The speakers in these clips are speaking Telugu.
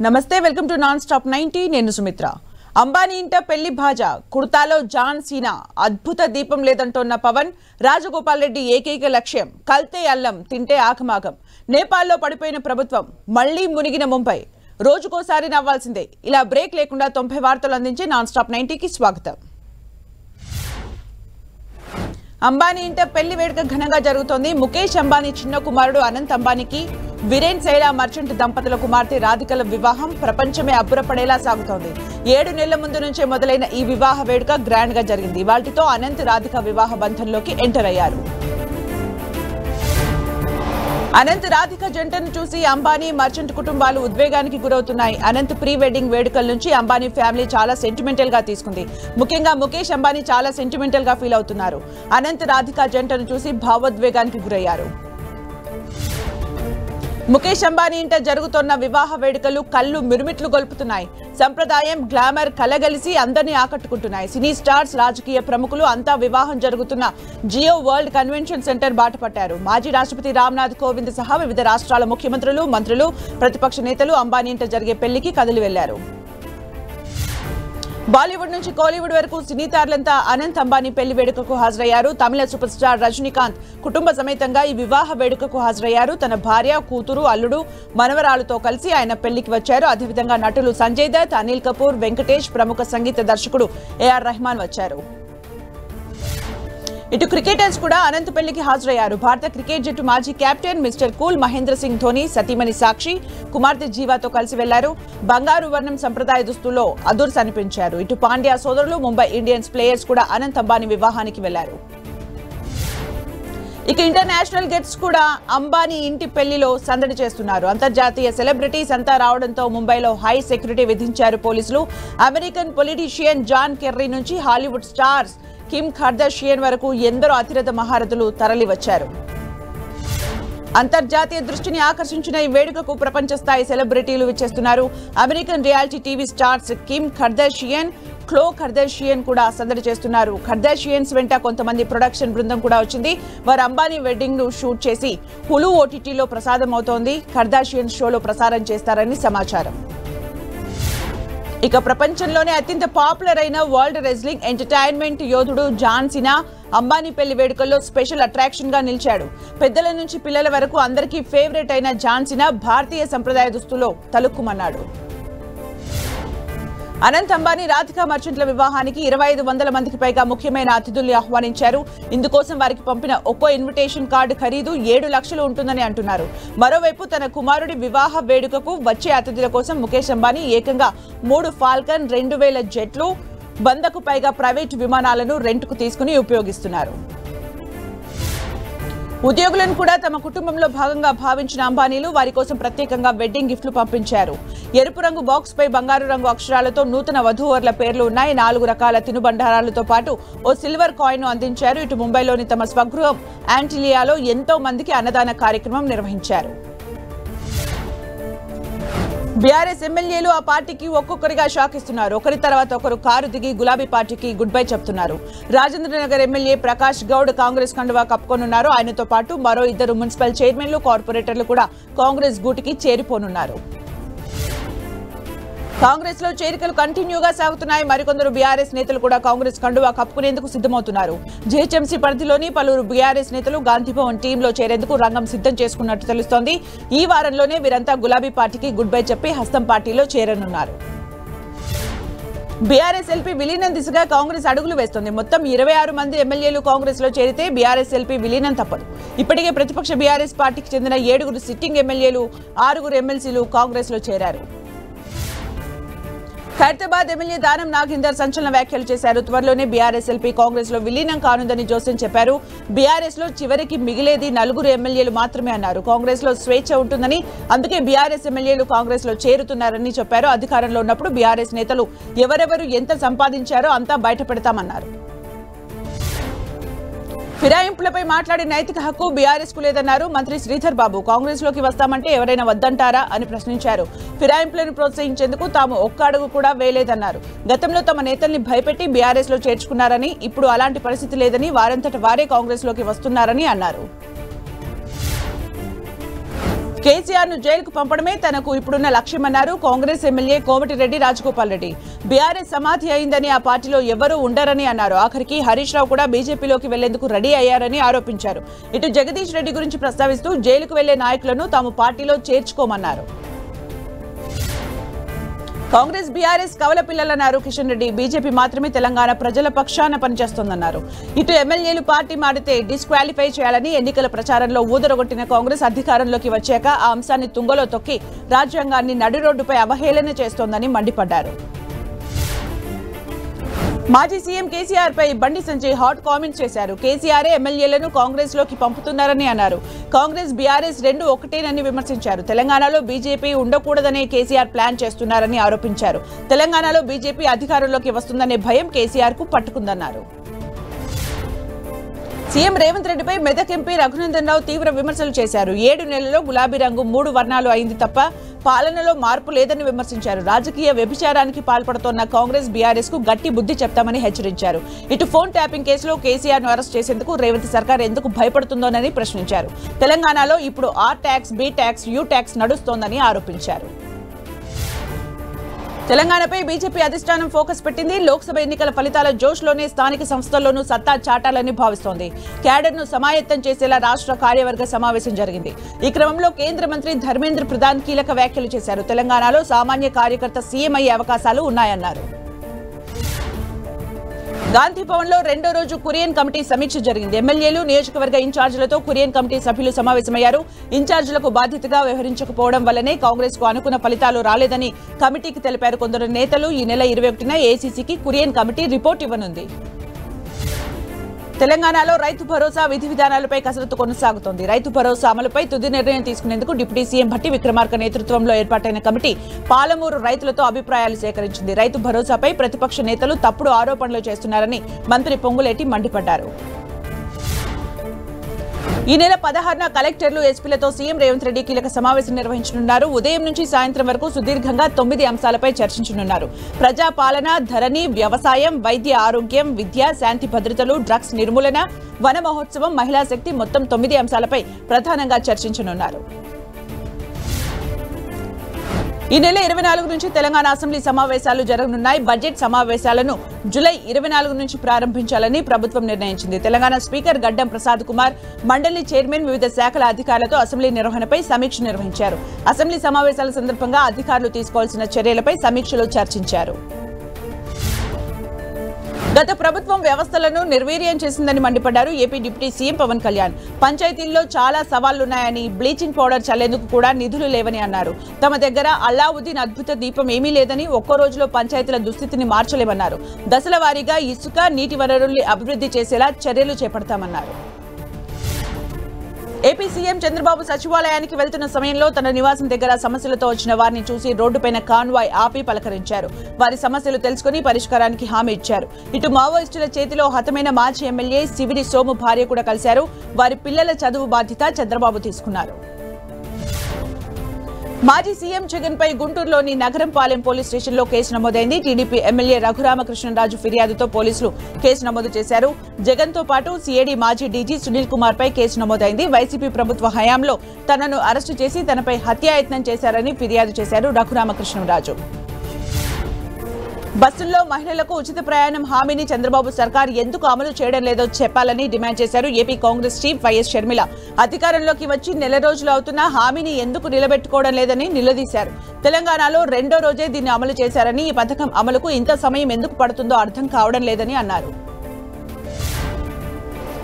Namaste welcome to non stop ninety. నేను సుమిత్ర. అంబానీ ఇంట పెళ్ళి భాజ కుర్తాలో జాన్ సీనా అద్భుత దీపం లేదంటున్న పవన్ రాజగోపాల్ రెడ్డి ఏకైక లక్ష్యం కల్తే అల్లం తింటే ఆకమాగం నేపాల్లో పడిపోయిన ప్రభుత్వం మళ్ళీ మునిగిన ముంబై. రోజుకోసారి నవ్వాల్సిందే. ఇలా బ్రేక్ లేకుండా తొంభై వార్తలు అందించే నాన్ స్టాప్ నైన్టీకి స్వాగతం. అంబానీ ఇంట పెళ్ళి వేడుక ఘనంగా జరుగుతోంది. ముఖేష్ అంబానీ చిన్న కుమారుడు అనంత్ అంబానీకి విరేన్ శైలా మర్చెంట్ దంపతుల కుమార్తె రాధికల వివాహం ప్రపంచమే అబ్బురపడేలా సాగుతోంది. ఏడు నెలల ముందు నుంచే మొదలైన ఈ వివాహ వేడుక గ్రాండ్గా జరిగింది. వాటితో అనంత్ రాధిక వివాహ బంధంలోకి ఎంటర్ అయ్యారు. అనంత్ రాధిక జంటను చూసి అంబానీ మర్చెంట్ కుటుంబాలు ఉద్వేగానికి గురవుతున్నాయి. అనంత్ ప్రీ వెడ్డింగ్ వేడుకల నుంచి అంబానీ ఫ్యామిలీ చాలా సెంటిమెంటల్గా తీసుకుంది. ముఖ్యంగా ముఖేష్ అంబానీ చాలా సెంటిమెంటల్గా ఫీల్ అవుతున్నారు. అనంత్ రాధిక జంటను చూసి భావోద్వేగానికి గురయ్యారు. ముఖేష్ అంబానీ ఇంట జరుగుతున్న వివాహ వేడుకలు కళ్ళు మిరుమిట్లు గొలుపుతున్నాయి. సంప్రదాయం గ్లామర్ కలగలిసి అందరినీ ఆకట్టుకుంటున్నాయి. సినీ స్టార్స్ రాజకీయ ప్రముఖులు అంతా వివాహం జరుగుతున్న జియో వరల్డ్ కన్వెన్షన్ సెంటర్ బాటపట్టారు. మాజీ రాష్ట్రపతి రామ్నాథ్ కోవింద్ సహా వివిధ రాష్ట్రాల ముఖ్యమంత్రులు మంత్రులు ప్రతిపక్ష నేతలు అంబానీ ఇంట జరిగే పెళ్ళికి కదిలి వెళ్ళారు బాలీవుడ్ నుంచి కోలీవుడ్ వరకు సినీ తారలంతా అనంత్ అంబానీ పెళ్ళి వేడుకకు హాజరయ్యారు. తమిళ సూపర్ స్టార్ రజనీకాంత్ కుటుంబ సమేతంగా ఈ వివాహ వేడుకకు హాజరయ్యారు. తన భార్య కూతురు అల్లుడు మనవరాలతో కలిసి ఆయన పెళ్ళికి వచ్చారు. అదేవిధంగా నటులు సంజయ్ దత్ అనిల్ కపూర్ వెంకటేష్ ప్రముఖ సంగీత దర్శకుడు ఏఆర్ రెహమాన్ వచ్చారు. ఇటు క్రికెటర్స్ కూడా అనంతపల్లికి హాజరయ్యారు. భారత క్రికెట్ జట్టు మాజీ captain mister cool Mahendra Singh Dhoni సతీమణి సాక్షి కుమార్తె జీవాతో కలిసి వెళ్ళారు. బంగారు వర్ణం సంప్రదాయ దుస్తుల్లో అదుర్స్ అనిపించారు. ఇటు పాండ్యా సోదరులు ముంబై ఇండియన్స్ ప్లేయర్స్ కూడా అనంత్ అంబానీ వివాహానికి వెళ్ళారు. ఇక ఇంటర్నేషనల్ గెట్స్ కూడా అంబానీ ఇంటి పెళ్ళిలో సందడి చేస్తున్నారు. అంతర్జాతీయ సెలబ్రిటీస్ అంతా రావడంతో ముంబైలో హై సెక్యూరిటీ విధించారు పోలీసులు. అమెరికన్ పొలిటీషియన్ జాన్ కెర్రీ నుంచి హాలీవుడ్ స్టార్స్ కిమ్ ఖర్దషియన్ వరకు ఎందరో అతిరథ మహారథులు తరలివచ్చారు. అంతర్జాతీయ దృష్టిని ఆకర్షించిన ఈ వేడుకకు ప్రపంచ స్థాయి సెలబ్రిటీలు విచ్చేస్తున్నారు. American reality TV stars Kim Kardashian Khloe Kardashian కూడా సందడి చేస్తున్నారు. ఖర్దర్షియన్స్ వెంట కొంతమంది ప్రొడక్షన్ బృందం కూడా వచ్చింది. వారు అంబానీ వెడ్డింగ్ను షూట్ చేసి హులు ఓటీటీలో ప్రసాదం అవుతోంది. ఖర్దాషియన్ షోలో ప్రసారం చేస్తారని సమాచారం. ఇక ప్రపంచంలోనే అత్యంత పాపులర్ అయిన వరల్డ్ రెజ్లింగ్ ఎంటర్టైన్మెంట్ యోధుడు జాన్సినా అంబానీ పెళ్ళి వేడుకల్లో స్పెషల్ అట్రాక్షన్గా నిలిచాడు. పెద్దల నుంచి పిల్లల వరకు అందరికీ ఫేవరెట్ అయిన జాన్సినా భారతీయ సంప్రదాయ దుస్తులో తలుక్కుమన్నాడు. అనంత్ అంబానీ రాధికా మర్చెంట్ల వివాహానికి ఇరవై ఐదు వందల మందికి పైగా ముఖ్యమైన అతిథుల్ని ఆహ్వానించారు. ఇందుకోసం వారికి పంపిన ఒక్కో ఇన్విటేషన్ కార్డు ఖరీదు ఏడు లక్షలు ఉంటుందని అంటున్నారు. మరోవైపు తన కుమారుడి వివాహ వేడుకకు వచ్చే అతిథుల కోసం ముఖేష్ అంబానీ ఏకంగా మూడు ఫాల్కన్ రెండు వేల జెట్లు వందకు పైగా ప్రైవేట్ విమానాలను రెంట్కు తీసుకుని ఉపయోగిస్తున్నారు. ఉద్యోగులను కూడా తమ కుటుంబంలో భాగంగా భావించిన అంబానీలు వారి కోసం ప్రత్యేకంగా వెడ్డింగ్ గిఫ్ట్లు పంపించారు. ఎరుపు రంగు బాక్స్ పై బంగారు రంగు అక్షరాలతో నూతన వధూవరుల పేర్లు ఉన్నాయి. నాలుగు రకాల తినుబండారాలతో పాటు ఓ సిల్వర్ కాయిన్ అందించారు. ఇటు ముంబైలోని తమ స్వగృహం యాంటిలియాలో ఎంతో మందికి అన్నదాన కార్యక్రమం నిర్వహించారు. బీఆర్ఎస్ ఎమ్మెల్యేలు ఆ పార్టీకి ఒక్కొక్కరిగా షాక్ ఇస్తున్నారు. ఒకరి తర్వాత ఒకరు కారు దిగి గులాబీ పార్టీకి గుడ్ బై చెప్తున్నారు. రాజేంద్రనగర్ ఎమ్మెల్యే ప్రకాష్ గౌడ్ కాంగ్రెస్ కండువా కప్పుకొనున్నారు. ఆయనతో పాటు మరో ఇద్దరు మున్సిపల్ చైర్మన్లు కార్పొరేటర్లు కూడా కాంగ్రెస్ గూటికి చేరిపోనున్నారు. కాంగ్రెస్లో చేరికలు కంటిన్యూగా సాగుతున్నాయి. మరికొందరు బీఆర్ఎస్ నేతలు కూడా కాంగ్రెస్ కండువా కప్పుకునేందుకు సిద్ధమవుతున్నారు. జీహెచ్ఎంసీ పరిధిలోని పలువురు బీఆర్ఎస్ నేతలు గాంధీభవన్ టీంలో చేరేందుకు రంగం సిద్ధం చేసుకున్నట్టు తెలుస్తోంది. ఈ వారంలోనే వీరంతా గులాబీ పార్టీకి గుడ్ బై చెప్పి హస్తం పార్టీలో చేరనున్నారు. బీఆర్ఎస్ ఎల్పీ విలీనం దిశగా కాంగ్రెస్ అడుగులు వేస్తోంది. మొత్తం ఇరవై ఆరు మంది ఎమ్మెల్యేలు కాంగ్రెస్లో చేరితే బీఆర్ఎస్ ఎల్పీ విలీనం తప్పదు. ఇప్పటికే ప్రతిపక్ష బీఆర్ఎస్ పార్టీకి చెందిన ఏడుగురు సిట్టింగ్ ఎమ్మెల్యేలు ఆరుగురు ఎమ్మెల్సీలు కాంగ్రెస్లో చేరారు. ఖైరతాబాద్ ఎమ్మెల్యే దానం నాగేందర్ సంచలన వ్యాఖ్యలు చేశారు. త్వరలోనే బీఆర్ఎస్ ఎల్పీ కాంగ్రెస్లో విలీనం కానుందని జోసెన్ చెప్పారు. బీఆర్ఎస్లో చివరికి మిగిలేది నలుగురు ఎమ్మెల్యేలు మాత్రమే అన్నారు. కాంగ్రెస్లో స్వేచ్ఛ ఉంటుందని అందుకే బీఆర్ఎస్ ఎమ్మెల్యేలు కాంగ్రెస్లో చేరుతున్నారని చెప్పారు. అధికారంలో ఉన్నప్పుడు బీఆర్ఎస్ నేతలు ఎవరెవరు ఎంత సంపాదించారో అంతా బయటపెడతామన్నారు. ఫిరాయింపులపై మాట్లాడే నైతిక హక్కు బీఆర్ఎస్కు లేదన్నారు మంత్రి శ్రీధర్ బాబు. కాంగ్రెస్లోకి వస్తామంటే ఎవరైనా వద్దంటారా అని ప్రశ్నించారు. ఫిరాయింపులను ప్రోత్సహించేందుకు తాము ఒక్క అడుగు కూడా వేయలేదన్నారు. గతంలో తమ నేతల్ని భయపెట్టి బీఆర్ఎస్లో చేర్చుకున్నారని ఇప్పుడు అలాంటి పరిస్థితి లేదని వారంతట వారే కాంగ్రెస్లోకి వస్తున్నారని అన్నారు. కేసీఆర్ను జైలుకు పంపడమే తనకు ఇప్పుడున్న లక్ష్యమన్నారు కాంగ్రెస్ ఎమ్మెల్యే కోమటిరెడ్డి రాజగోపాల్ రెడ్డి. బీఆర్ఎస్ సమాధి అయిందని ఆ పార్టీలో ఎవరూ ఉండరని అన్నారు. ఆఖరికి హరీష్ రావు కూడా బీజేపీలోకి వెళ్ళేందుకు రెడీ అయ్యారని ఆరోపించారు. ఇటు జగదీష్ రెడ్డి గురించి ప్రస్తావిస్తూ జైలుకు వెళ్ళే నాయకులను తాము పార్టీలో చేర్చుకోమన్నారు. కాంగ్రెస్ బీఆర్ఎస్ కవల పిల్లలన్నారు కిషన్ రెడ్డి బీజేపీ మాత్రమే తెలంగాణ ప్రజల పక్షాన పనిచేస్తోందన్నారు. ఇటు ఎమ్మెల్యేలు పార్టీ మారితే డిస్క్వాలిఫై చేయాలని ఎన్నికల ప్రచారంలో ఊదరగొట్టిన కాంగ్రెస్ అధికారంలోకి వచ్చాక ఆ అంశాన్ని తుంగలో తొక్కి రాజ్యాంగాన్ని నడిరోడ్డుపై అవహేళన చేస్తోందని మండిపడ్డారు. మాజీ సీఎం కేసీఆర్ పై బండి సంజయ్ హాట్ కామెంట్స్ చేశారు. కేసీఆర్ ఎమ్మెల్యేలను కాంగ్రెస్లోకి పంపుతున్నారని అన్నారు. కాంగ్రెస్ బీఆర్ఎస్ రెండు ఒకటేనని విమర్శించారు. తెలంగాణలో బీజేపీ ఉండకూడదనే కేసీఆర్ ప్లాన్ చేస్తున్నారని ఆరోపించారు. తెలంగాణలో బీజేపీ అధికారంలోకి వస్తుందనే భయం కేసీఆర్కు పట్టుకుందన్నారు. సీఎం రేవంత్ రెడ్డిపై మెదక్ ఎంపీ రఘునందన్ రావు తీవ్ర విమర్శలు చేశారు. ఏడు నెలల్లో గులాబీ రంగు మూడు వర్ణాలు అయింది తప్ప పాలనలో మార్పు లేదని విమర్శించారు. రాజకీయ వ్యభిచారానికి పాల్పడుతోన్న కాంగ్రెస్ బీఆర్ఎస్కు గట్టి బుద్ధి చెప్తామని హెచ్చరించారు. ఇటు ఫోన్ ట్యాపింగ్ కేసులో కేసీఆర్ను అరెస్ట్ చేసేందుకు రేవంత్ సర్కార్ ఎందుకు భయపడుతుందోనని ప్రశ్నించారు. తెలంగాణలో ఇప్పుడు R tax B tax U tax నడుస్తోందని ఆరోపించారు. తెలంగాణపై బీజేపీ అధిష్టానం ఫోకస్ పెట్టింది. లోక్సభ ఎన్నికల ఫలితాల జోష్లోనే స్థానిక సంస్థల్లోనూ సత్తా చాటాలని భావిస్తోంది. క్యాడర్ను సమాయత్తం చేసేలా రాష్ట్ర కార్యవర్గ సమావేశం జరిగింది. ఈ క్రమంలో కేంద్ర మంత్రి ధర్మేంద్ర ప్రధాన్ కీలక వ్యాఖ్యలు చేశారు. తెలంగాణలో సామాన్య కార్యకర్త సీఎం అయ్యే అవకాశాలు ఉన్నాయన్నారు. గాంధీ భవన్లో రెండో రోజు కురియన్ కమిటీ సమీక్ష జరిగింది. ఎమ్మెల్యేలు నియోజకవర్గ ఇన్ఛార్జీలతో కురియన్ కమిటీ సభ్యులు సమావేశమయ్యారు. ఇన్ఛార్జీలకు బాధ్యతగా వ్యవహరించకపోవడం వల్లనే కాంగ్రెస్కు అనుకున్న ఫలితాలు రాలేదని కమిటీకి తెలిపారు కొందరు నేతలు. ఈ నెల ఇరవై ఒకటిన ఏసీసీకి కురియన్ కమిటీ రిపోర్ట్ ఇవ్వనుంది. తెలంగాణలో రైతు భరోసా విధి విధానాలపై కసరత్తు కొనసాగుతోంది. రైతు భరోసా అమలుపై తుది నిర్ణయం తీసుకునేందుకు డిప్యూటీ సీఎం భట్టి విక్రమార్క నేతృత్వంలో ఏర్పాటైన కమిటీ పాలమూరు రైతులతో అభిప్రాయాలు సేకరించింది. రైతు భరోసాపై ప్రతిపక్ష నేతలు తప్పుడు ఆరోపణలు చేస్తున్నారని మంత్రి పొంగులేటి మండిపడ్డారు. ఈ నెల పదహారున కలెక్టర్లు ఎస్పీలతో సీఎం రేవంత్ రెడ్డి కీలక సమావేశం నిర్వహించనున్నారు. ఉదయం నుంచి సాయంత్రం వరకు సుదీర్ఘంగా తొమ్మిది అంశాలపై చర్చించనున్నారు. ప్రజాపాలన ధరణి వ్యవసాయం వైద్య ఆరోగ్యం విద్య శాంతి భద్రతలు డ్రగ్స్ నిర్మూలన వన మహోత్సవం మహిళా శక్తి మొత్తం తొమ్మిది అంశాలపై ప్రధానంగా చర్చించనున్నారు. ఈ నెల ఇరవై నాలుగు నుంచి తెలంగాణ అసెంబ్లీ సమావేశాలు జరగనున్నాయి. బడ్జెట్ సమావేశాలను జులై ఇరవై నాలుగు నుంచి ప్రారంభించాలని ప్రభుత్వం నిర్ణయించింది. తెలంగాణ స్పీకర్ గడ్డం ప్రసాద్ కుమార్ మండలి చైర్మన్ వివిధ శాఖల అధికారులతో అసెంబ్లీ నిర్వహణపై సమీక్ష నిర్వహించారు. అసెంబ్లీ సమావేశాల సందర్భంగా అధికారులు తీసుకోవాల్సిన చర్యలపై సమీక్షలో చర్చించారు. గత ప్రభుత్వం వ్యవస్థలను నిర్వీర్యం చేసిందని మండిపడ్డారు AP deputy CM Pawan Kalyan. పంచాయతీల్లో చాలా సవాళ్ళున్నాయని బ్లీచింగ్ పౌడర్ చల్లేందుకు కూడా నిధులు లేవని అన్నారు. తమ దగ్గర అల్లావుద్దీన్ అద్భుత దీపం ఏమీ లేదని ఒక్కో రోజులో పంచాయతీల దుస్థితిని మార్చలేమన్నారు. దశల ఇసుక నీటి వనరుల్ని అభివృద్ధి చేసేలా చర్యలు చేపడతామన్నారు. ఏపీ సీఎం చంద్రబాబు సచివాలయానికి వెళ్తున్న సమయంలో తన నివాసం దగ్గర సమస్యలతో వచ్చిన వారిని చూసి రోడ్డుపైన కాన్వాయ్ ఆపి పలకరించారు. వారి సమస్యలు తెలుసుకుని పరిష్కారానికి హామీ ఇచ్చారు. ఇటు మావోయిస్టుల చేతిలో హతమైన మాజీ ఎమ్మెల్యే శివిరి సోము భార్య కూడా కలిశారు. వారి పిల్లల చదువు బాధ్యత చంద్రబాబు తీసుకున్నారు. మాజీ సీఎం జగన్ పై గుంటూరులోని నగరంపాలెం పోలీస్ స్టేషన్లో కేసు నమోదైంది. టీడీపీ ఎమ్మెల్యే రఘురామకృష్ణరాజు ఫిర్యాదుతో పోలీసులు కేసు నమోదు చేశారు. జగన్తో పాటు సిఐడి మాజీ డీజీ సునీల్ కుమార్ పై కేసు నమోదైంది. వైసీపీ ప్రభుత్వ హయాంలో తనను అరెస్టు చేసి తనపై హత్యాయత్నం చేశారని ఫిర్యాదు చేశారు రఘురామకృష్ణరాజు. బస్సుల్లో మహిళలకు ఉచిత ప్రయాణం హామీని చంద్రబాబు సర్కార్ ఎందుకు అమలు చేయడం లేదో చెప్పాలని డిమాండ్ చేశారు AP Congress chief YS Sharmila. అధికారంలోకి వచ్చి నెల రోజులు అవుతున్నా హామీని ఎందుకు నిలబెట్టుకోవడం లేదని నిలదీశారు. తెలంగాణలో రెండో రోజే దీన్ని అమలు చేశారని ఈ పథకం అమలుకు ఇంత సమయం ఎందుకు పడుతుందో అర్థం కావడం లేదని అన్నారు.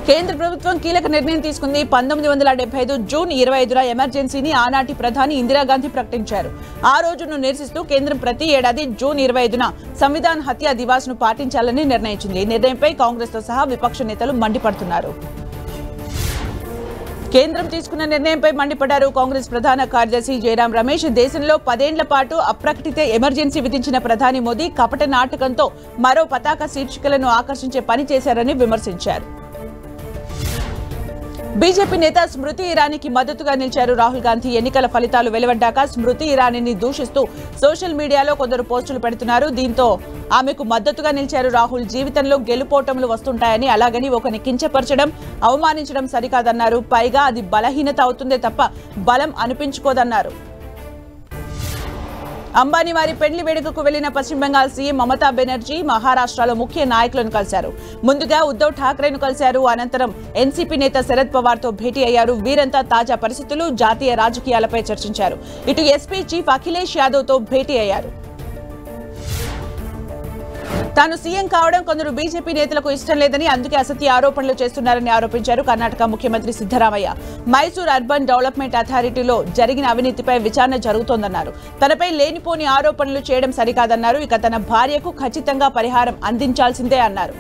కేంద్ర ప్రభుత్వం కీలక నిర్ణయం తీసుకుంది. పంతొమ్మిది వందల డెబ్బై ఐదు జూన్ ఇరవై ఐదున ఎమర్జెన్సీని ఆనాటి ప్రధాని ఇందిరాగాంధీ ప్రకటించారు. ఆ రోజును నిరసిస్తూ కేంద్రం ప్రతి ఏడాది జూన్ ఇరవై ఐదున సంవిధాన్ హత్య దివాస్ను పాటించాలని నిర్ణయించింది. ఈ నిర్ణయంపై కాంగ్రెస్తో సహా విపక్ష నేతలు మండిపడుతున్నారు. కేంద్రం తీసుకున్న నిర్ణయంపై మండిపడ్డారు కాంగ్రెస్ ప్రధాన కార్యదర్శి జయరాం రమేష్. దేశంలో పదేండ్ల పాటు అప్రకటిత ఎమర్జెన్సీ విధించిన ప్రధాని మోదీ కపట నాటకంతో మరో పతాక శీర్షికలను ఆకర్షించే పని చేశారని విమర్శించారు. బీజేపీ నేత స్మృతి ఇరానీకి మద్దతుగా నిలిచారు రాహుల్ గాంధీ. ఎన్నికల ఫలితాలు వెలువడ్డాక స్మృతి ఇరానీని దూషిస్తూ సోషల్ మీడియాలో కొందరు పోస్టులు పెడుతున్నారు. దీంతో ఆమెకు మద్దతుగా నిలిచారు రాహుల్. జీవితంలో గెలుపోటములు వస్తుంటాయని అలాగని ఒకరిని కించపరచడం అవమానించడం సరికాదన్నారు. పైగా అది బలహీనత అవుతుందే తప్ప బలం అనిపించుకోదన్నారు. అంబానీ వారి పెళ్ళి వేడుకకు వెళ్ళిన పశ్చిమ బెంగాల్ సీఎం మమతా బెనర్జీ మహారాష్ట్రలో ముఖ్య నాయకులను కలిశారు. ముందుగా ఉద్దవ్ ఠాక్రేను కలిశారు. అనంతరం ఎన్సీపీ నేత శరద్ పవార్తో భేటీ అయ్యారు. వీరంతా తాజా పరిస్థితులు జాతీయ రాజకీయాలపై చర్చించారు. ఇటు ఎస్పీ చీఫ్ అఖిలేష్ యాదవ్తో భేటీ అయ్యారు. తాను సీఎం కావడం కొందరు బీజేపీ నేతలకు ఇష్టం లేదని అందుకే అసత్య ఆరోపణలు చేస్తున్నారని ఆరోపించారు కర్ణాటక ముఖ్యమంత్రి సిద్దరామయ్య మైసూర్ అర్బన్ డెవలప్మెంట్ అథారిటీలో జరిగిన అవినీతిపై విచారణ జరుగుతోందన్నారు. తనపై లేనిపోని ఆరోపణలు చేయడం సరికాదన్నారు. ఇక తన భార్యకు ఖచ్చితంగా పరిహారం అందించాల్సిందే అన్నారు.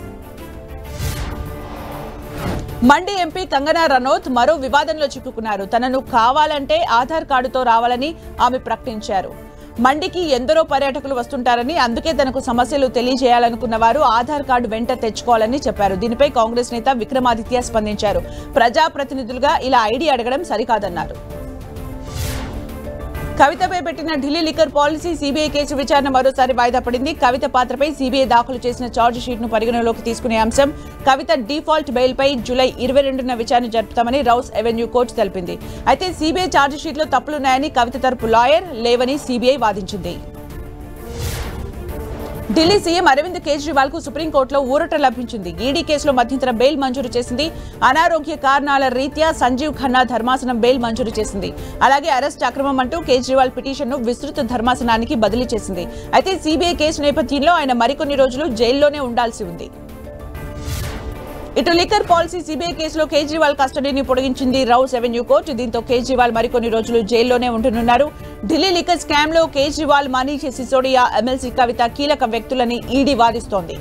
మండి ఎంపీ కంగనా రనౌత్ మరో వివాదంలో చిక్కుకున్నారు. తనను కావాలంటే ఆధార్ కార్డుతో రావాలని ఆమె ప్రకటించారు. మండికి ఎందరో పర్యాటకులు వస్తుంటారని అందుకే తనకు సమస్యలు తెలియజేయాలనుకున్న వారు ఆధార్ కార్డు వెంట తెచ్చుకోవాలని చెప్పారు. దీనిపై కాంగ్రెస్ నేత విక్రమాదిత్య స్పందించారు. ప్రజాప్రతినిధులుగా ఇలా ఐడి అడగడం సరికాదన్నారు. కవితపై పెట్టిన Delhi liquor policy CBI case విచారణ మరోసారి వాయిదా పడింది. కవిత పాత్రపై సీబీఐ దాఖలు చేసిన ఛార్జ్ షీట్ను పరిగణలోకి తీసుకునే అంశం కవిత డిఫాల్ట్ బెయిల్పై జులై జూలై ఇరవై రెండున విచారణ జరుపుతామని రౌస్ అవెన్యూ కోర్టు తెలిపింది. అయితే సీబీఐ ఛార్జ్ షీట్లో తప్పులున్నాయని కవిత తరపు లాయర్ లేవని సీబీఐ వాదించింది. ఢిల్లీ సీఎం అరవింద్ కేజ్రీవాల్కు సుప్రీంకోర్టులో ఊరట లభించింది. ఈడీ కేసులో మధ్యంతర బెయిల్ మంజూరు చేసింది. అనారోగ్య కారణాల రీత్యా సంజీవ్ ఖన్నా ధర్మాసనం బెయిల్ మంజూరు చేసింది. అలాగే అరెస్ట్ అక్రమం అంటూ కేజ్రీవాల్ పిటిషన్ను విస్తృత ధర్మాసనానికి బదిలీ చేసింది. అయితే సీబీఐ కేసు నేపథ్యంలో ఆయన మరికొన్ని రోజులు జైల్లోనే ఉండాల్సి ఉంది. ఇటు లిక్కర్ పాలసీ సిబిఐ కేసులో కేజ్రీవాల్ కస్టడీని పొడిగించింది రౌస్ రెవెన్యూ కోర్టు. దీంతో కేజ్రీవాల్ మరికొన్ని రోజులు జైల్లోనే ఉంటున్నారు ఢిల్లీ లిక్కర్ స్కామ్లో కేజ్రీవాల్ మనీష్ సిసోడియా ఎమ్మెల్సీ కవిత కీలక వ్యక్తులని ఈడీ వాదిస్తోంది.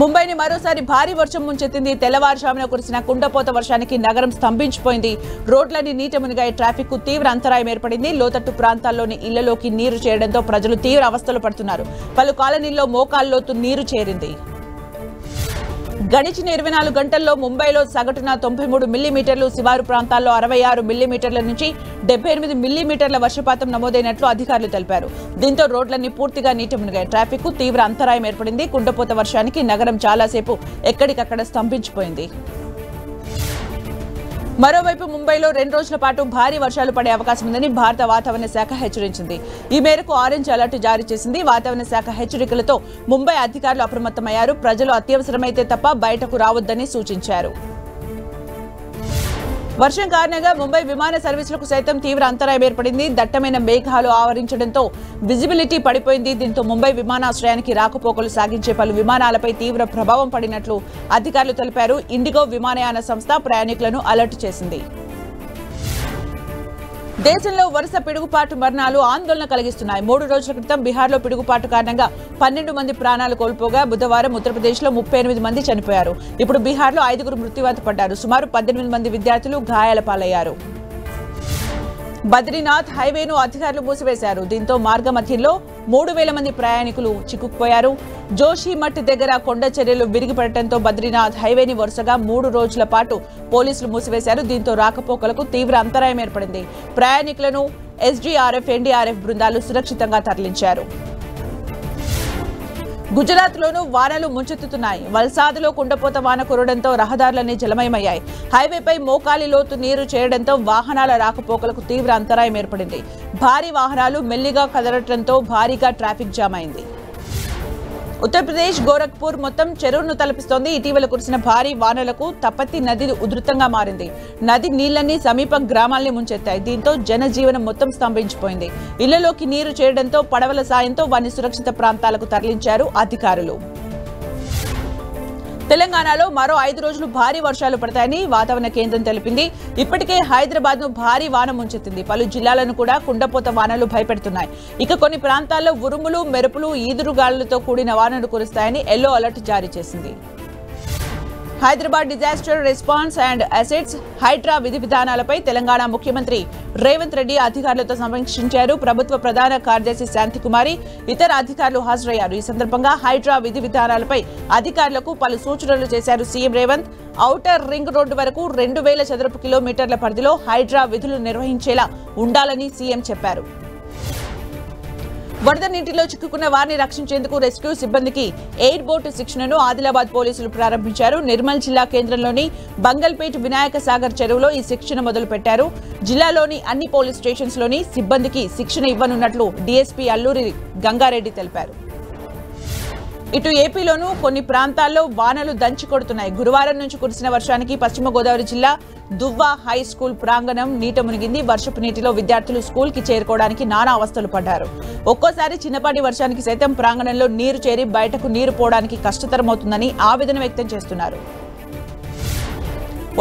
ముంబైని మరోసారి భారీ వర్షం ముంచెత్తింది. తెల్లవారుజామున కురిసిన కుండపోత వర్షానికి నగరం స్తంభించిపోయింది. రోడ్లన్నీ నీట మునిగాయి. ట్రాఫిక్కు తీవ్ర అంతరాయం ఏర్పడింది. లోతట్టు ప్రాంతాల్లోని ఇళ్ళలోకి నీరు చేరడంతో ప్రజలు తీవ్ర అవస్థలు పడుతున్నారు. పలు కాలనీల్లో మోకాల్లోతు నీరు చేరింది. గడిచిన ఇరవై నాలుగు గంటల్లో ముంబైలో సగటున తొంభై మూడు మిల్లీమీటర్లు శివారు ప్రాంతాల్లో అరవై ఆరు మిల్లీమీటర్ల నుంచి డెబ్బై ఎనిమిది మిల్లీమీటర్ల వర్షపాతం నమోదైనట్లు అధికారులు తెలిపారు. దీంతో రోడ్లన్నీ పూర్తిగా నీట మునిగాయి. ట్రాఫిక్ తీవ్ర అంతరాయం ఏర్పడింది. కుండపోత వర్షానికి నగరం చాలాసేపు ఎక్కడికక్కడ స్తంభించిపోయింది. మరోవైపు ముంబైలో రెండు రోజుల పాటు భారీ వర్షాలు పడే అవకాశం ఉందని భారత వాతావరణ శాఖ హెచ్చరించింది. ఈ మేరకు ఆరెంజ్ అలర్ట్ జారీ చేసింది. వాతావరణ శాఖ హెచ్చరికలతో ముంబై అధికారులు అప్రమత్తమయ్యారు. ప్రజలు అత్యవసరమైతే తప్ప బయటకు రావద్దని సూచించారు. వర్షం కారణంగా ముంబై విమాన సర్వీసులకు సైతం తీవ్ర అంతరాయం ఏర్పడింది. దట్టమైన మేఘాలు ఆవరించడంతో విజిబిలిటీ పడిపోయింది. దీంతో ముంబై విమానాశ్రయానికి రాకపోకలు సాగించే పలు విమానాలపై తీవ్ర ప్రభావం పడినట్లు అధికారులు తెలిపారు. ఇండిగో విమానయాన సంస్థ ప్రయాణికులను అలర్ట్ చేసింది. దేశంలో వరుస పిడుగుపాటు మరణాలు ఆందోళన కలిగిస్తున్నాయి. మూడు రోజుల క్రితం బీహార్లో పిడుగుపాటు కారణంగా పన్నెండు మంది ప్రాణాలు కోల్పోగా బుధవారం ఉత్తరప్రదేశ్లో ముప్పై ఎనిమిది మంది చనిపోయారు. ఇప్పుడు బీహార్లో ఐదుగురు మృత్యువాత పడ్డారు. సుమారు పద్దెనిమిది మంది విద్యార్థులు గాయాల పాలయ్యారు. బద్రీనాథ్ హైవేను అధికారులు మూసివేశారు. దీంతో మార్గ మధ్యలో మూడు వేల మంది ప్రయాణికులు చిక్కుకుపోయారు. జోషిమఠ్ దగ్గర కొండ చర్యలు విరిగిపడటంతో బద్రీనాథ్ హైవేని వరుసగా మూడు రోజుల పాటు పోలీసులు మూసివేశారు. దీంతో రాకపోకలకు తీవ్ర అంతరాయం ఏర్పడింది. ప్రయాణికులను ఎస్డీఆర్ఎఫ్ ఎన్డీఆర్ఎఫ్ బృందాలు సురక్షితంగా తరలించారు. గుజరాత్లోనూ వానలు ముంచెత్తుతున్నాయి. వల్సాద్లో కుండపోత వాన కురడంతో రహదారులన్నీ జలమయమయ్యాయి. హైవేపై మోకాలి లోతు నీరు చేరడంతో వాహనాల రాకపోకలకు తీవ్ర అంతరాయం ఏర్పడింది. భారీ వాహనాలు మెల్లిగా కదలటంతో భారీగా ట్రాఫిక్ జామ్ అయింది. ఉత్తరప్రదేశ్ గోరఖ్పూర్ మొత్తం చెరువును తలపిస్తోంది. ఇటీవల కురిసిన భారీ వానలకు తపత్తి నది ఉధృతంగా మారింది. నది నీళ్ళన్నీ సమీప గ్రామాల్ని ముంచెత్తాయి. దీంతో జనజీవనం మొత్తం స్తంభించిపోయింది. ఇళ్ళలోకి నీరు చేరడంతో పడవల సాయంతో వారిని సురక్షిత ప్రాంతాలకు తరలించారు అధికారులు. తెలంగాణలో మరో ఐదు రోజులు భారీ వర్షాలు పడతాయని వాతావరణ కేంద్రం తెలిపింది. ఇప్పటికే హైదరాబాద్ను భారీ వాన ముంచెత్తింది. పలు జిల్లాలను కూడా కుండపోత వానలు భయపెడుతున్నాయి. ఇక కొన్ని ప్రాంతాల్లో ఉరుములు మెరుపులు ఈదురుగాలులతో కూడిన వానలు కురుస్తాయని ఎల్లో అలర్ట్ జారీ చేసింది. Hyderabad disaster response and assets HYDRAA విధి విధానాలపై తెలంగాణ ముఖ్యమంత్రి రేవంత్ రెడ్డి అధికారులతో సమీక్షించారు ప్రభుత్వ ప్రధాన కార్యదర్శి శాంతికుమారి ఇతర అధికారులు హాజరయ్యారు. ఈ సందర్భంగా హైడ్రా విధి విధానాలపై అధికారులకు పలు సూచనలు చేశారు CM Revanth. Outer ring road వరకు రెండు వేల చదరపు కిలోమీటర్ల పరిధిలో హైడ్రా విధులు నిర్వహించేలా ఉండాలని సీఎం చెప్పారు. వరద నీటిలో చిక్కుకున్న వారిని రక్షించేందుకు రెస్క్యూ సిబ్బందికి ఎయిర్ బోటు శిక్షణను ఆదిలాబాద్ పోలీసులు ప్రారంభించారు. నిర్మల్ జిల్లా కేంద్రంలోని బంగల్పేట్ వినాయక సాగర్ చెరువులో ఈ శిక్షణ మొదలు పెట్టారు జిల్లాలోని అన్ని పోలీస్ స్టేషన్స్లోని సిబ్బందికి శిక్షణ ఇవ్వనున్నట్లు డీఎస్పీ అల్లూరి గంగారెడ్డి తెలిపారు. ఇటు ఏపీలోనూ కొన్ని ప్రాంతాల్లో వానలు దంచి కొడుతున్నాయి. గురువారం నుంచి కురిసిన వర్షానికి పశ్చిమ గోదావరి జిల్లా దువ్వ హై స్కూల్ ప్రాంగణం నీట మునిగింది. వర్షపు నీటిలో విద్యార్థులు స్కూల్కి చేరుకోవడానికి నానా అవస్థలు పడ్డారు. ఒక్కోసారి చిన్నపాటి వర్షానికి సైతం ప్రాంగణంలో నీరు చేరి బయటకు నీరు పోవడానికి కష్టతరమవుతుందని ఆవేదన వ్యక్తం చేస్తున్నారు.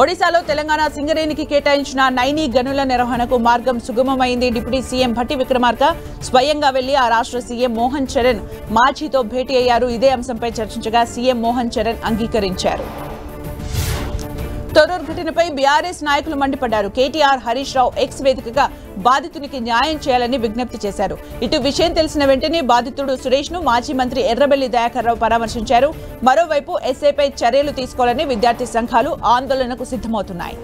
ఒడిశాలో తెలంగాణ సింగరేణికి కేటాయించిన నైనీ గనుల నిర్వహణకు మార్గం సుగమమైంది. డిప్యూటీ సీఎం భట్టి విక్రమార్క స్వయంగా వెళ్ళి ఆ రాష్ట్ర సీఎం మోహన్ చరణ్ మాఝీతో భేటీ అయ్యారు. ఇదే అంశంపై చర్చించగా సీఎం మోహన్ చరణ్ అంగీకరించారు. తొర్రూరు ఘటనపై బీఆర్ఎస్ నాయకులు మండిపడ్డారు. కేటీఆర్ హరీష్ రావు ఎక్స్ వేదికగా బాధితునికి న్యాయం చేయాలని విజ్ఞప్తి చేశారు. ఇటు విషయం తెలిసిన వెంటనే బాధితుడు సురేష్ను మాజీ మంత్రి ఎర్రబెల్లి దయాకర్ రావు పరామర్శించారు. మరోవైపు ఎస్ఏపై చర్యలు తీసుకోవాలని విద్యార్థి సంఘాలు ఆందోళనకు సిద్ధమవుతున్నాయి.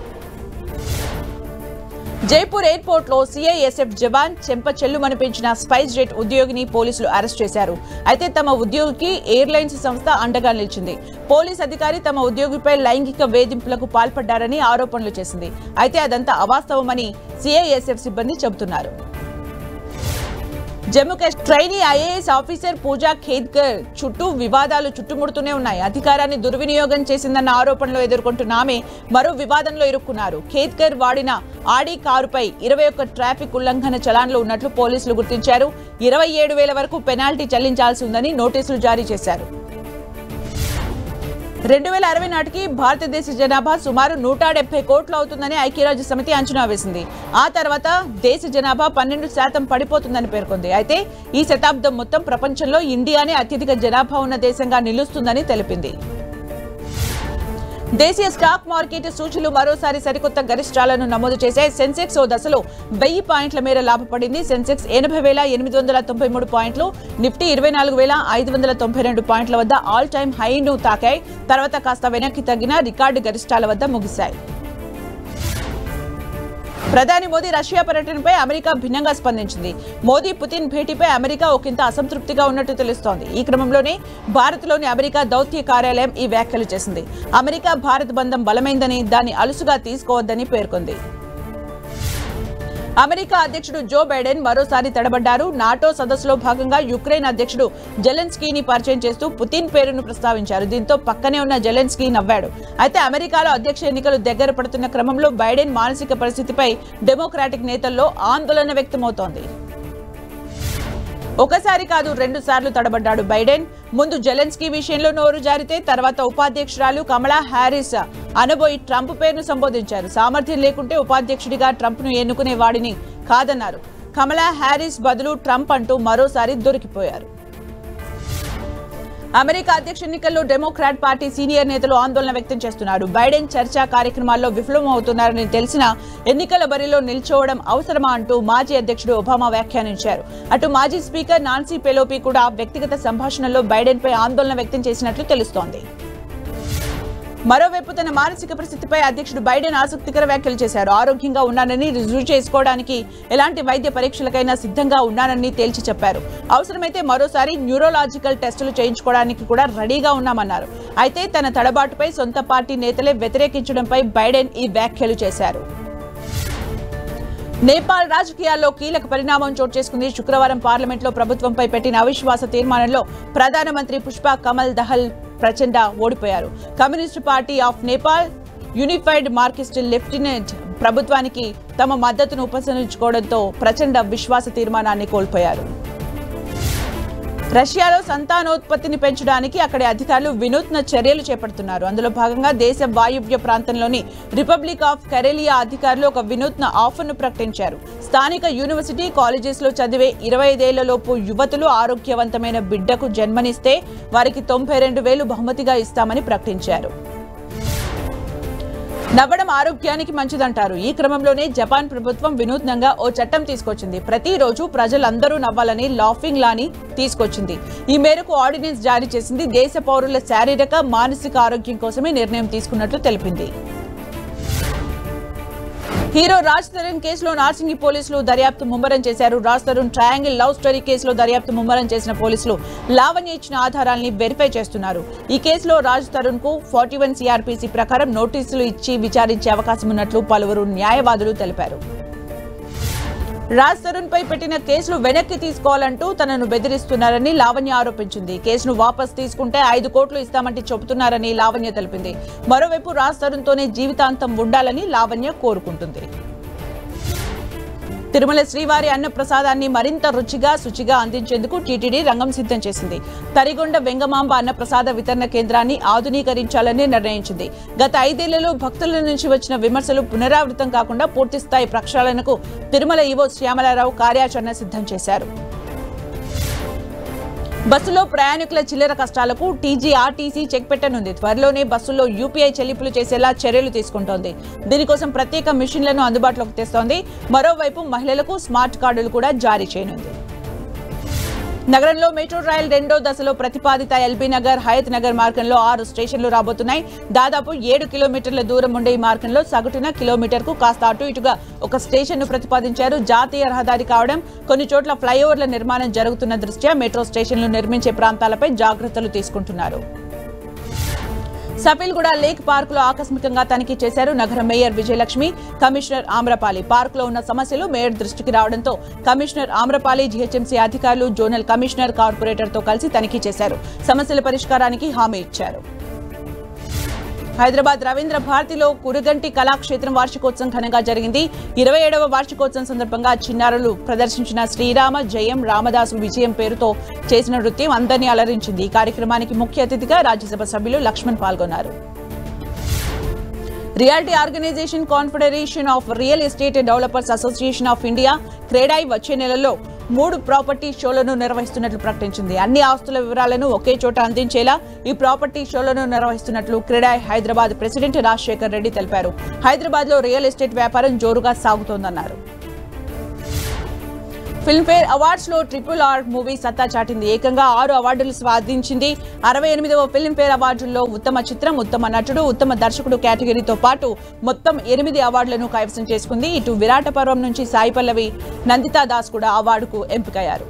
జైపూర్ ఎయిర్పోర్ట్లో సిఐఎస్ఎఫ్ జవాన్ చెంప చెల్లుమనిపించిన స్పైస్ జెట్ ఉద్యోగిని పోలీసులు అరెస్ట్ చేశారు. అయితే తమ ఉద్యోగికి ఎయిర్లైన్స్ సంస్థ అండగా నిలిచింది. పోలీస్ అధికారి తమ ఉద్యోగిపై లైంగిక వేధింపులకు పాల్పడ్డారని ఆరోపణలు చేసింది. అయితే అదంతా అవాస్తవమని సిఐఎస్ఎఫ్ సిబ్బంది చెబుతున్నారు. Jammu Kashmir trainee IAS officer Pooja Khedkar చుట్టూ వివాదాలు చుట్టుముడుతూనే ఉన్నాయి. అధికారాన్ని దుర్వినియోగం చేసిందన్న ఆరోపణలు ఎదుర్కొంటున్న ఆమె మరో వివాదంలో ఇరుక్కున్నారు. ఖేద్కర్ వాడిన ఆడి కారుపై ఇరవై ఒక్క ట్రాఫిక్ ఉల్లంఘన చలాన్లు ఉన్నట్లు పోలీసులు గుర్తించారు. ఇరవై ఏడు వేల వరకు పెనాల్టీ చెల్లించాల్సి ఉందని నోటీసులు జారీ చేశారు. రెండు వేల అరవై నాటికి భారతదేశ జనాభా సుమారు నూట డెబ్బై కోట్లు అవుతుందని ఐక్యరాజ్య సమితి అంచనా వేసింది. ఆ తర్వాత దేశ జనాభా పన్నెండు శాతం పడిపోతుందని పేర్కొంది. అయితే ఈ శతాబ్దం మొత్తం ప్రపంచంలో ఇండియానే అత్యధిక జనాభా ఉన్న దేశంగా నిలుస్తుందని తెలిపింది. దేశీయ స్టాక్ మార్కెట్ సూచీలు మరోసారి సరికొత్త గరిష్టాలను నమోదు చేశాయి. సెన్సెక్స్ ఓ దశలో వెయ్యి పాయింట్ల మేర లాభపడింది. సెన్సెక్స్ ఎనభై వేల ఎనిమిది వందల తొంభై మూడు పాయింట్లు నిఫ్టీ ఇరవై నాలుగు వేల ఐదు వందల తొంభై రెండు పాయింట్ల వద్ద ఆల్ టైమ్ హైను తాకాయి. తర్వాత కాస్త వెనక్కి తగ్గిన రికార్డు గరిష్టాల వద్ద ముగిశాయి. ప్రధాని మోదీ రష్యా పర్యటనపై అమెరికా భిన్నంగా స్పందించింది. మోదీ పుతిన్ భేటీపై అమెరికా ఒకంత అసంతృప్తిగా ఉన్నట్టు తెలుస్తోంది. ఈ క్రమంలోనే భారత్లోని అమెరికా దౌత్య కార్యాలయం ఈ వ్యాఖ్యలు చేసింది. అమెరికా భారత్ బంధం బలమైందని దాన్ని అలుసుగా తీసుకోవద్దని పేర్కొంది. అమెరికా అధ్యక్షుడు జో బైడెన్ మరోసారి తడబడ్డారు. నాటో సదస్సులో భాగంగా యుక్రెయిన్ అధ్యక్షుడు జెలెన్స్కీని పరిచయం చేస్తూ పుతిన్ పేరును ప్రస్తావించారు. దీంతో పక్కనే ఉన్న జెలెన్స్కీ నవ్వాడు. అయితే అమెరికాలో అధ్యక్ష ఎన్నికలు దగ్గర పడుతున్న క్రమంలో బైడెన్ మానసిక పరిస్థితిపై డెమోక్రాటిక్ నేతల్లో ఆందోళన వ్యక్తమవుతోంది. ఒకసారి కాదు రెండు సార్లు తడబడ్డాడు బైడెన్. ముందు జెలెన్స్కీ విషయంలో నోరు జారితే తర్వాత ఉపాధ్యక్షురాలు కమలా హ్యారిస్ అనబోయి ట్రంప్ పేరును సంబోధించారు. సామర్థ్యం లేకుంటే ఉపాధ్యక్షుడిగా ట్రంప్ను ఎన్నుకునే వాడిని కాదన్నారు. కమలా హ్యారిస్ బదులు ట్రంప్ అంటూ మరోసారి దొరికిపోయారు. అమెరికా అధ్యక్ష ఎన్నికల్లో డెమోక్రాట్ పార్టీ సీనియర్ నేతలు ఆందోళన వ్యక్తం చేస్తున్నారు. బైడెన్ చర్చా కార్యక్రమాల్లో విఫలమవుతున్నారని తెలిసిన ఎన్నికల బరిలో నిల్చోవడం అవసరమా అంటూ మాజీ అధ్యక్షుడు ఒబామా వ్యాఖ్యానించారు. అటు మాజీ స్పీకర్ నాన్సీ పెలోపి కూడా వ్యక్తిగత సంభాషణలో బైడెన్పై ఆందోళన వ్యక్తం చేసినట్లు తెలుస్తోంది. మరోవైపు తన మానసిక పరిస్థితిపై అధ్యక్షుడు బైడెన్ ఆసక్తికర వ్యాఖ్యలు చేశారు. ఆరోగ్యంగా ఉన్నానని రుజువు చేసుకోవడానికి ఎలాంటి వైద్య పరీక్షలకైనా సిద్ధంగా ఉన్నానని తేల్చి చెప్పారు. అవసరమైతే మరోసారి న్యూరోలాజికల్ టెస్టులు చేయించుకోవడానికి కూడా రెడీగా ఉన్నామన్నారు. అయితే తన తడబాటుపై సొంత పార్టీ నేతలే వ్యతిరేకించడంపై బైడెన్ ఈ వ్యాఖ్యలు చేశారు. నేపాల్ రాజకీయాల్లో కీలక పరిణామం చోటు చేసుకుంది. శుక్రవారం పార్లమెంట్లో ప్రభుత్వంపై పెట్టిన అవిశ్వాస తీర్మానంలో ప్రధానమంత్రి పుష్ప కమల్ దహల్ ప్రచండ ఓడిపోయారు. Communist party of Nepal unified Marxist lieutenant ప్రభుత్వానికి తమ మద్దతును ఉపసంహరించుకోవడంతో ప్రచండ విశ్వాస తీర్మానాన్ని కోల్పోయారు. రష్యాలో సంతానోత్పత్తిని పెంచడానికి అక్కడి అధికారులు వినూత్న చర్యలు చేపడుతున్నారు. అందులో భాగంగా దేశ వాయువ్య ప్రాంతంలోని రిపబ్లిక్ ఆఫ్ కరేలియా అధికారులు ఒక వినూత్న ఆఫర్ను ప్రకటించారు. స్థానిక యూనివర్సిటీ కాలేజెస్లో చదివే ఇరవై ఐదేళ్ళలోపు యువతులు ఆరోగ్యవంతమైన బిడ్డకు జన్మనిస్తే వారికి తొంభై రెండు వేలు బహుమతిగా ఇస్తామని ప్రకటించారు. నవ్వడం ఆరోగ్యానికి మంచిదంటారు. ఈ క్రమంలోనే జపాన్ ప్రభుత్వం వినూత్నంగా ఓ చట్టం తీసుకొచ్చింది. ప్రతిరోజు ప్రజలందరూ నవ్వాలని లాఫింగ్ లాని తీసుకొచ్చింది. ఈ మేరకు ఆర్డినెన్స్ జారీ చేసింది దేశ పౌరుల శారీరక మానసిక ఆరోగ్యం కోసమే నిర్ణయం తీసుకున్నట్లు తెలిపింది. హీరో రాజ్ తరుణ్ కేసులో నార్సింగి పోలీసులు దర్యాప్తు ముమ్మరం చేశారు. Raj Tarun triangle love story కేసులో దర్యాప్తు ముమ్మరం చేసిన పోలీసులు లావణ్య ఇచ్చిన ఆధారాల్ని వెరిఫై చేస్తున్నారు. ఈ కేసులో రాజ్ తరుణ్కు ఫార్టీ వన్ సిఆర్పిసి ప్రకారం నోటీసులు ఇచ్చి విచారించే అవకాశం ఉన్నట్లు పలువురు న్యాయవాదులు తెలిపారు. రాజ్ తరుణ్ పై పెట్టిన కేసులు వెనక్కి తీసుకోవాలంటూ తనను బెదిరిస్తున్నారని లావణ్య ఆరోపించింది. కేసును వాపస్ తీసుకుంటే ఐదు కోట్లు ఇస్తామంటే చెబుతున్నారని లావణ్య తెలిపింది. మరోవైపు రాజ్ తరుణ్ తోనే జీవితాంతం ఉండాలని లావణ్య కోరుకుంటుంది. తిరుమల శ్రీవారి అన్న ప్రసాదాన్ని మరింత రుచిగా శుచిగా అందించేందుకు టీటీడీ రంగం సిద్ధం చేసింది. తరిగొండ వెంగమాంబ అన్న ప్రసాద వితరణ కేంద్రాన్ని ఆధునీకరించాలని నిర్ణయించింది. గత ఐదేళ్ళలో భక్తుల నుంచి వచ్చిన విమర్శలు పునరావృతం కాకుండా పూర్తిస్థాయి ప్రక్షాళనకు తిరుమల ఈవో శ్యామలారావు కార్యాచరణ సిద్ధం చేశారు. బస్సులో ప్రయాణికుల చిల్లర కష్టాలకు టీజీఆర్టీసీ చెక్ పెట్టనుంది. త్వరలోనే బస్సుల్లో యూపీఐ చెల్లింపులు చేసేలా చర్యలు తీసుకుంటోంది. దీనికోసం ప్రత్యేక మిషన్లను అందుబాటులోకి తెస్తోంది. మరోవైపు మహిళలకు స్మార్ట్ కార్డులు కూడా జారీ చేయనుంది. నగరంలో మెట్రో రైల్ రెండో దశలో ప్రతిపాదిత ఎల్బీ నగర్ హయత్ నగర్ మార్గంలో ఆరు స్టేషన్లు రాబోతున్నాయి. దాదాపు ఏడు కిలోమీటర్ల దూరం ఉండే ఈ మార్గంలో సగటున కిలోమీటర్కు కాస్త అటు ఇటుగా ఒక స్టేషన్ను ప్రతిపాదించారు. జాతీయ రహదారి కావడం కొన్ని చోట్ల ఫ్లైఓవర్ల నిర్మాణం జరుగుతున్న దృష్ట్యా మెట్రో స్టేషన్లు నిర్మించే ప్రాంతాలపై జాగ్రత్తలు తీసుకుంటున్నారు. సఫీల్గూడ లేక్ పార్క్లో ఆకస్మికంగా తనిఖీ చేశారు. నగర మేయర్ విజయలక్ష్మి కమిషనర్ ఆమ్రపాలి. పార్క్లో ఉన్న సమస్యలు మేయర్ దృష్టికి రావడంతో కమిషనర్ ఆమ్రపాలి జీహెచ్ఎంసీ అధికారులు జోనల్ కమిషనర్ కార్పొరేటర్తో కలిసి తనిఖీ చేశారు. సమస్యల పరిష్కారానికి హామీ ఇచ్చారు. హైదరాబాద్ రవీంద్ర భారతిలో కురుగంటి కళాక్షేత్రం వార్షికోత్సవం ఘనంగా జరిగింది. ఇరవై ఏడవ వార్షికోత్సవం సందర్భంగా చిన్నారులు ప్రదర్శించిన శ్రీరామ జయం రామదాసు విజయం పేరుతో చేసిన నృత్యం అందరినీ అలరించింది. ఈ కార్యక్రమానికి ముఖ్య అతిథిగా రాజ్యసభ సభ్యులు లక్ష్మణ్ పాల్గొన్నారు. Reality organisation confederation of real estate developers association of India CREDAI వచ్చే నెలలో మూడు ప్రాపర్టీ షోలను నిర్వహిస్తున్నట్లు ప్రకటించింది. అన్ని ఆస్తుల వివరాలను ఒకే చోట అందించేలా ఈ ప్రాపర్టీ షోలను నిర్వహిస్తున్నట్లు క్రీడా హైదరాబాద్ ప్రెసిడెంట్ రాజశేఖర్ రెడ్డి తెలిపారు. హైదరాబాద్లో రియల్ ఎస్టేట్ వ్యాపారం జోరుగా సాగుతోందన్నారు. ఫిల్మ్ఫేర్ అవార్డ్స్లో ట్రిపుల్ ఆర్ మూవీ సత్తా చాటింది. ఏకంగా ఆరు అవార్డులు స్వాధించింది. అరవై ఎనిమిదవ ఫిల్మ్ఫేర్ అవార్డుల్లో ఉత్తమ చిత్రం ఉత్తమ నటుడు ఉత్తమ దర్శకుడు కేటగిరీతో పాటు మొత్తం ఎనిమిది అవార్డులను కైవసం చేసుకుంది. ఇటు విరాట పర్వం నుంచి సాయి పల్లవి నందితా దాస్ కూడా అవార్డుకు ఎంపికయ్యారు.